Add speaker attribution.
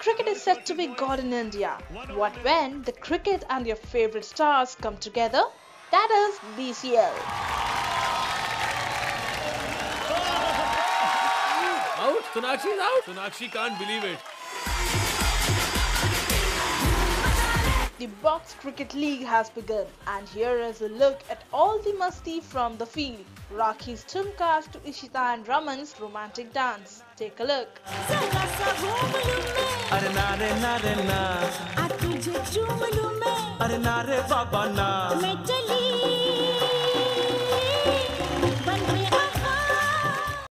Speaker 1: Cricket is said to be God in India. What when the cricket and your favorite stars come together? That is BCL.
Speaker 2: Out? Sonakshi's out? Sonakshi! can't believe it.
Speaker 1: The Box Cricket League has begun and here is a look at all the musty from the field. Rakhi's thumkas to Ishita and Raman's romantic dance. Take a look.
Speaker 3: अरे ना रे ना।
Speaker 4: आ तुझे चूम लूँ मैं।
Speaker 3: अरे ना रे बाबा ना।
Speaker 4: मैं चली